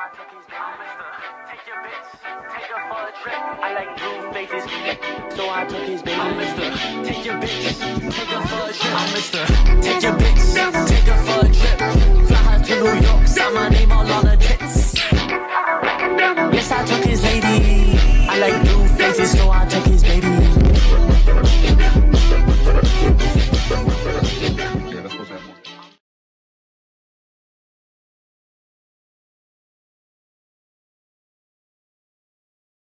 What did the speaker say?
I take these Take your bitch, take her for a trip. I like new faces, so I took his baby. I'm Mister, take your bitch, take her for a trip. I'm Mister, take your bitch, take her for a trip. Fly her to New York, sign my name all on her tits. Yes, I took his lady. I like new faces, so I